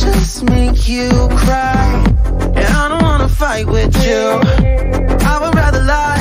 just make you cry. And I don't wanna fight with you. I would rather lie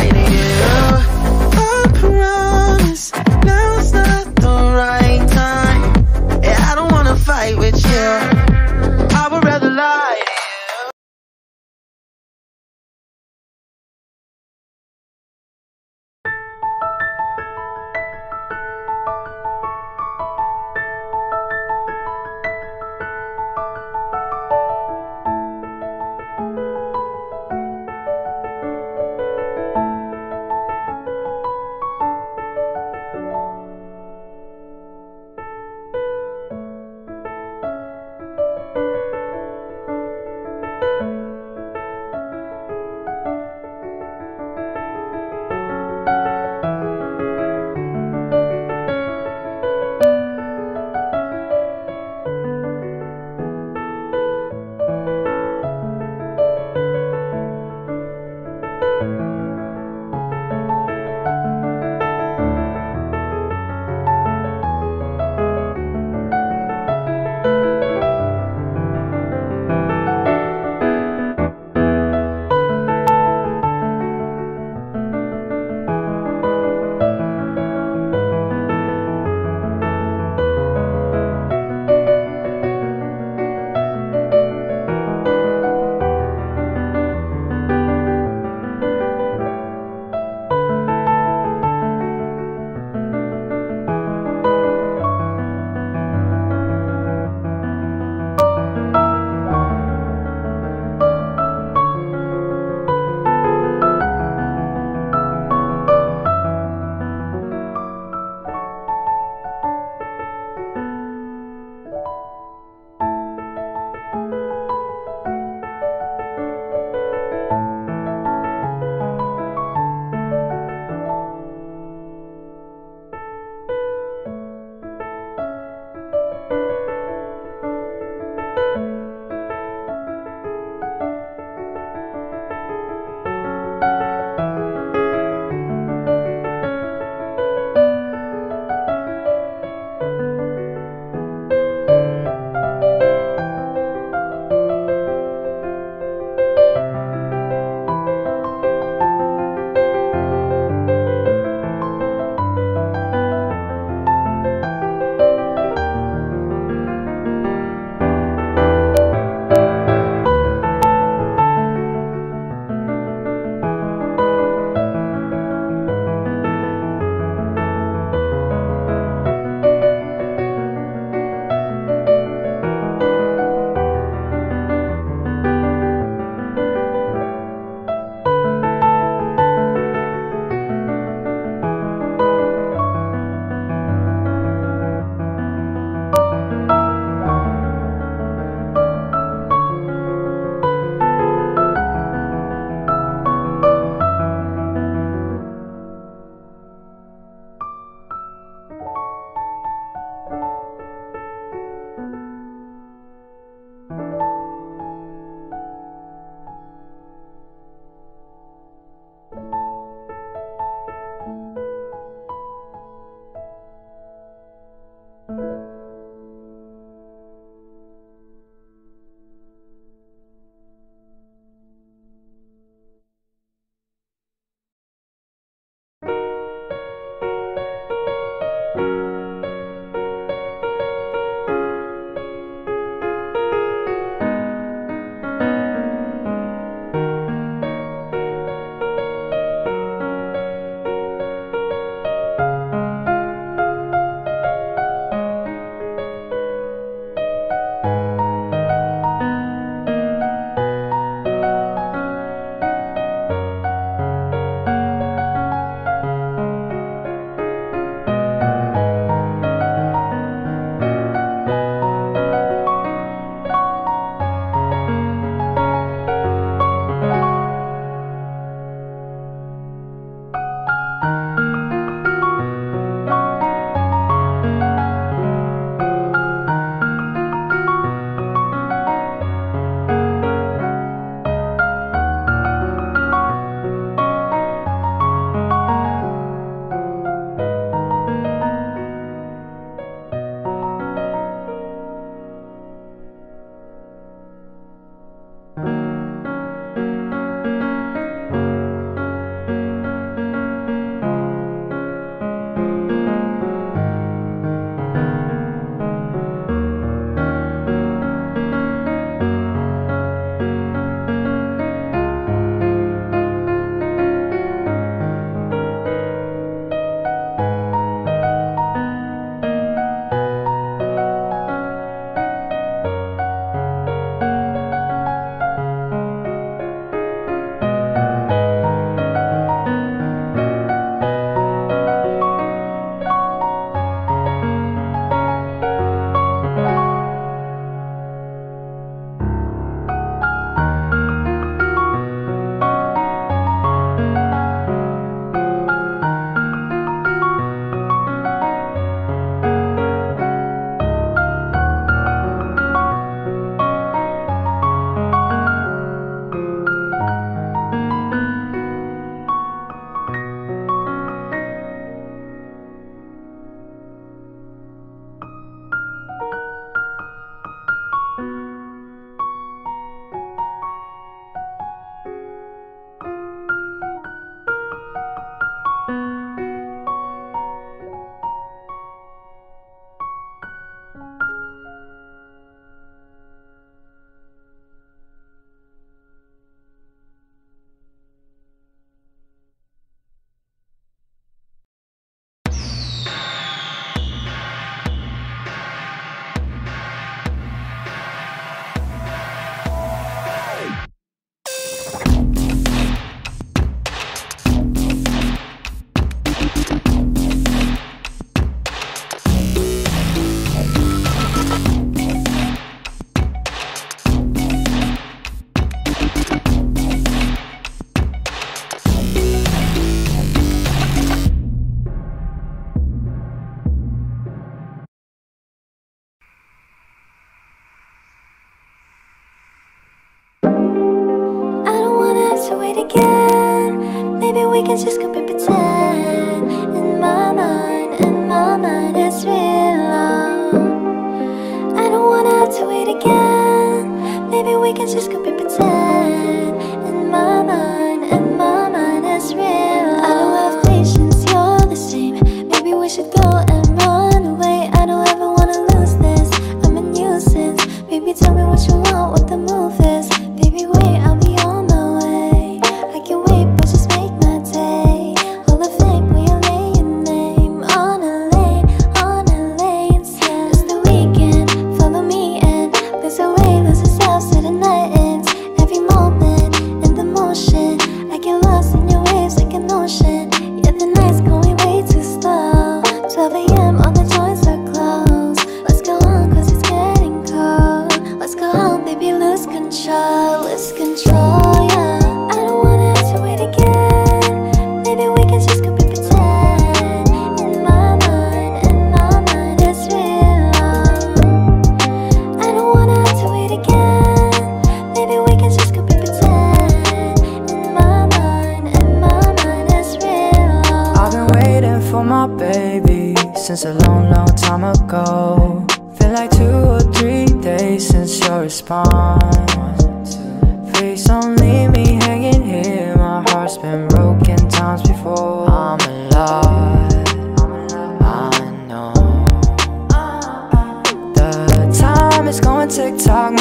just could be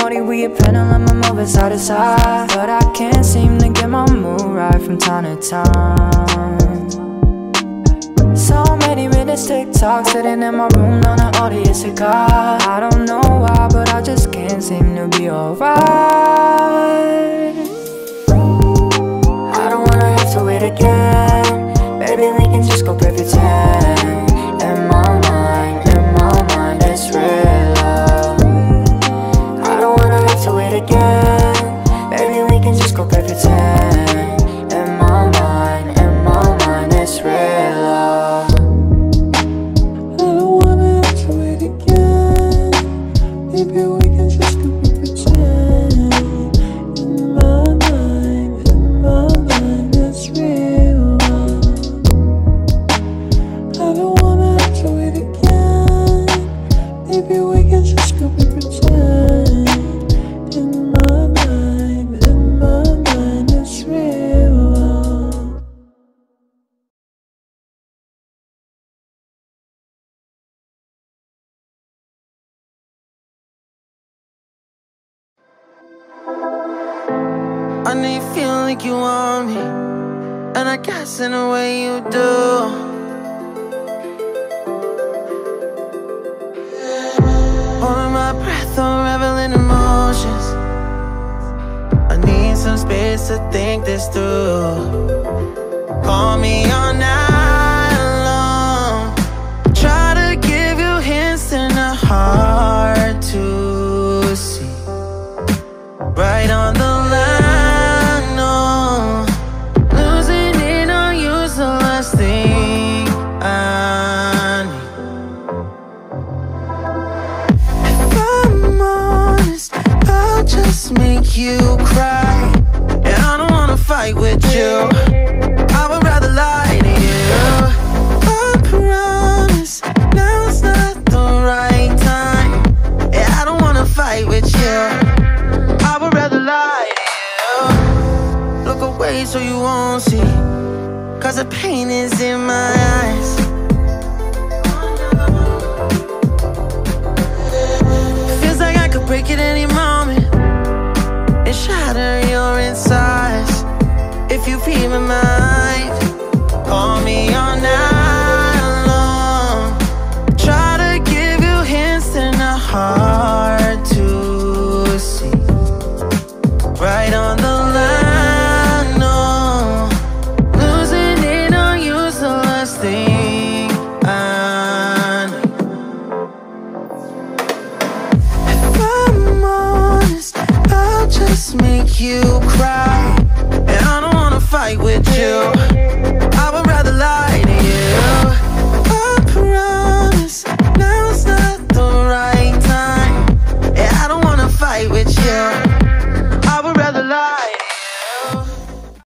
money, we a pendulum, I'm moving side to side But I can't seem to get my mood right from time to time. So many minutes TikTok sitting in my room on an audio cigar I don't know why, but I just can't seem to be alright. I need you feel like you want me, and I guess in a way you do. Holding my breath, unraveling emotions. I need some space to think this through. Call me night with you. I would rather lie to you. I promise not the right time. I don't wanna fight with you. I would rather lie to you. Look away so you won't see. Cause the pain is in my eyes. my mind. Call me all night long. Try to give you hints and a hard to see. Right on the line, no. Losing it on you's the last thing I need. If I'm honest, I'll just make you cry fight with you. I would rather lie to you.